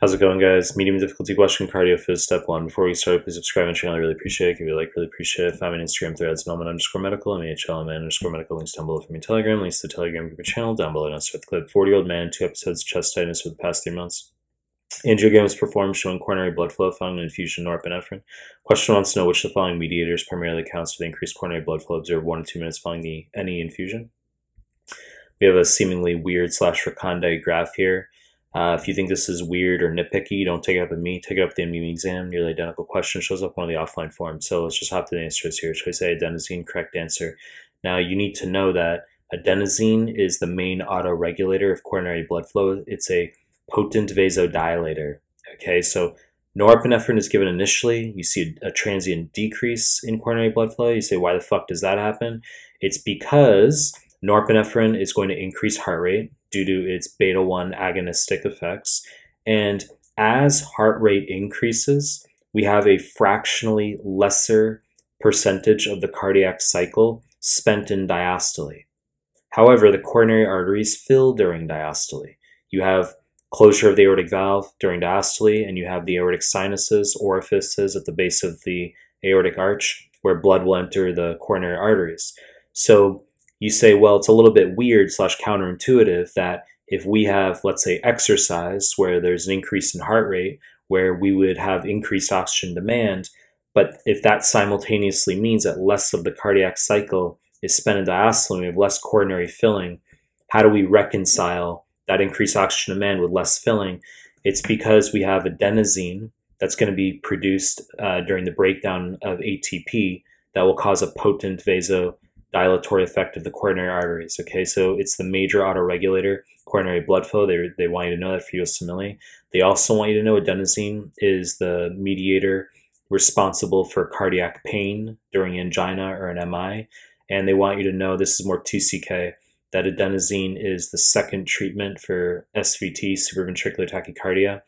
How's it going, guys? Medium difficulty question cardio phys step one. Before we start, please subscribe my channel. I really appreciate it. Give you a like, really appreciate it. Find me on Instagram threads, Mehlman underscore medical, MHL, underscore medical. Links down below for me. Telegram, links to the Telegram group channel down below. Now start the clip. 40 year old man, two episodes chest tightness for the past three months. Angiogram was performed showing coronary blood flow following an infusion of norepinephrine. Question wants to know which of the following mediators primarily accounts for the increased coronary blood flow observed one to two minutes following the NE infusion. We have a seemingly weird slash recondite graph here. Uh, if you think this is weird or nitpicky, don't take it up with me. Take it up with the NBME exam. Nearly identical question shows up of the offline forms. So let's just hop to the answers here. Choice A, adenosine, correct answer. Now you need to know that adenosine is the main autoregulator of coronary blood flow. It's a potent vasodilator. Okay, so norepinephrine is given initially. You see a transient decrease in coronary blood flow. You say, why the fuck does that happen? It's because norepinephrine is going to increase heart rate due to its beta 1 agonistic effects. And as heart rate increases, we have a fractionally lesser percentage of the cardiac cycle spent in diastole. However, the coronary arteries fill during diastole. You have closure of the aortic valve during diastole, and you have the aortic sinuses, orifices at the base of the aortic arch, where blood will enter the coronary arteries. So you say, well, it's a little bit weird slash counterintuitive that if we have, let's say, exercise where there's an increase in heart rate, where we would have increased oxygen demand, but if that simultaneously means that less of the cardiac cycle is spent in diastole and we have less coronary filling, how do we reconcile that increased oxygen demand with less filling? It's because we have adenosine that's going to be produced uh, during the breakdown of ATP that will cause a potent vaso dilatory effect of the coronary arteries. Okay, so it's the major autoregulator, coronary blood flow. They, they want you to know that for USMLE. They also want you to know adenosine is the mediator responsible for cardiac pain during angina or an MI. And they want you to know this is more 2CK that adenosine is the second treatment for SVT, supraventricular tachycardia,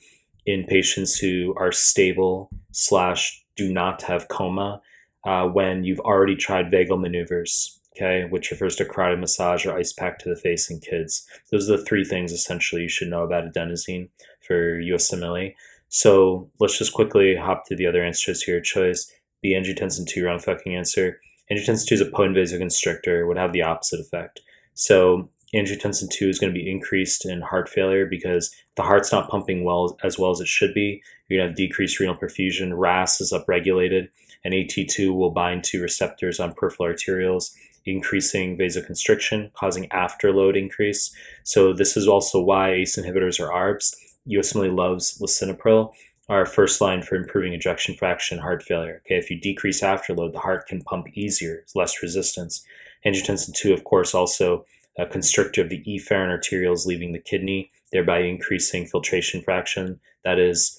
in patients who are stable slash do not have coma uh, when you've already tried vagal maneuvers, okay, which refers to carotid massage or ice pack to the face in kids. Those are the three things essentially you should know about adenosine for USMLE. So let's just quickly hop to the other answers here. Choice B, angiotensin 2, wrong fucking answer. Angiotensin 2 is a potent vasoconstrictor, would have the opposite effect. So angiotensin 2 is going to be increased in heart failure because the heart's not pumping well as well as it should be. You're going to have decreased renal perfusion. RAS is upregulated and AT2 will bind to receptors on peripheral arterioles, increasing vasoconstriction, causing afterload increase. So this is also why ACE inhibitors are ARBs. USMLE loves lisinopril, our first line for improving ejection fraction heart failure. Okay, if you decrease afterload, the heart can pump easier, less resistance. Angiotensin 2, of course, also uh, a constrictor of the efferent arterioles leaving the kidney, thereby increasing filtration fraction. That is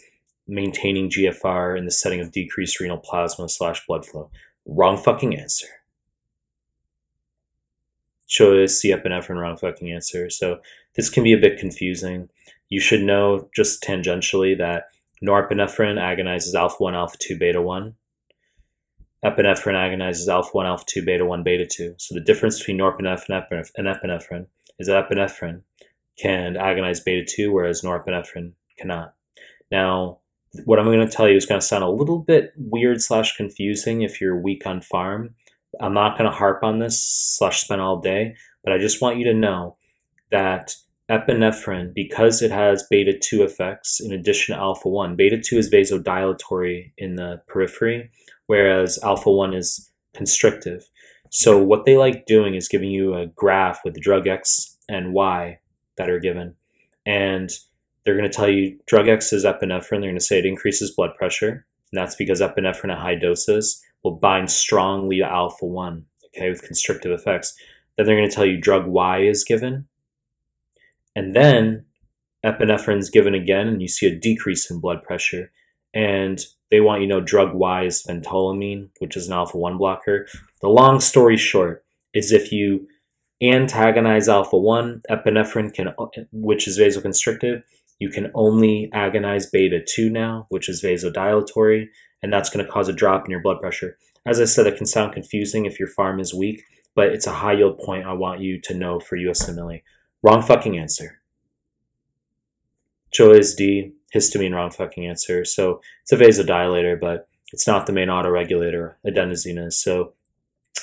maintaining GFR in the setting of decreased renal plasma slash blood flow? Wrong fucking answer. Choice C epinephrine, wrong fucking answer. So this can be a bit confusing. You should know just tangentially that norepinephrine agonizes alpha 1, alpha 2, beta 1. Epinephrine agonizes alpha 1, alpha 2, beta 1, beta 2. So the difference between norepinephrine and epinephrine is that epinephrine can agonize beta 2, whereas norepinephrine cannot. Now, what I'm going to tell you is going to sound a little bit weird slash confusing if you're weak on pharm. I'm not going to harp on this slash spend all day, but I just want you to know that epinephrine, because it has beta 2 effects in addition to alpha 1, beta 2 is vasodilatory in the periphery, whereas alpha 1 is constrictive. So, what they like doing is giving you a graph with drug X and Y that are given. And they're going to tell you drug X is epinephrine. They're going to say it increases blood pressure. And that's because epinephrine at high doses will bind strongly to alpha 1, okay, with constrictive effects. Then they're going to tell you drug Y is given. And then epinephrine is given again, and you see a decrease in blood pressure. And they want you to know drug Y is phentolamine, which is an alpha 1 blocker. The long story short is if you antagonize alpha 1, epinephrine can, which is vasoconstrictive, you can only agonize beta 2 now, which is vasodilatory, and that's going to cause a drop in your blood pressure. As I said, it can sound confusing if your pharm is weak, but it's a high yield point I want you to know for USMLE. Wrong fucking answer. Choice D. Histamine, wrong fucking answer. So it's a vasodilator, but it's not the main autoregulator. Adenosine is. So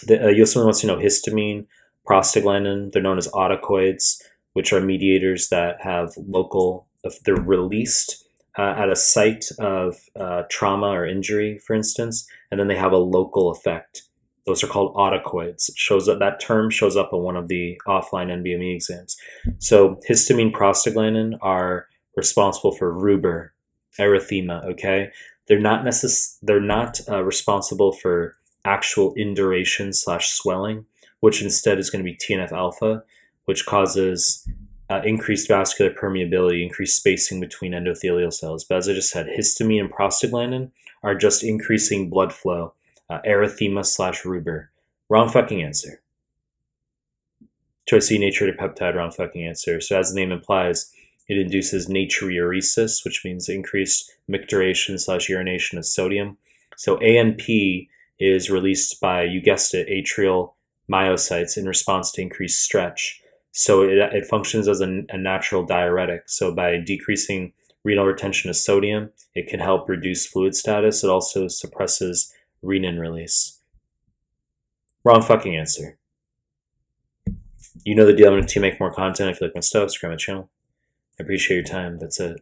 the, uh, someone wants to know histamine, prostaglandin. They're known as autocoids, which are mediators that have local. They're released uh, at a site of uh, trauma or injury, for instance, and then they have a local effect. Those are called autocoids. It shows up that term shows up on one of the offline NBME exams. So histamine, prostaglandin are responsible for rubor, erythema. Okay, they're not necess- They're not uh, responsible for actual induration slash swelling, which instead is going to be TNF alpha, which causes uh, increased vascular permeability, increased spacing between endothelial cells. But as I just said, histamine and prostaglandin are just increasing blood flow, uh, erythema slash rubor. Wrong fucking answer. Choice C, natriuretic peptide, wrong fucking answer. So as the name implies, it induces natriuresis, which means increased micturition slash urination of sodium. So ANP is released by, you guessed it, atrial myocytes in response to increased stretch. So it, it functions as a, a natural diuretic. So by decreasing renal retention of sodium, it can help reduce fluid status. It also suppresses renin release. Wrong fucking answer. You know the deal. I'm going to make more content. If you like my stuff, subscribe my channel. I appreciate your time. That's it.